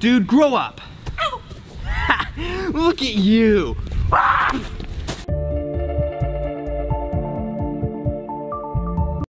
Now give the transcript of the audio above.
Dude, grow up. Look at you.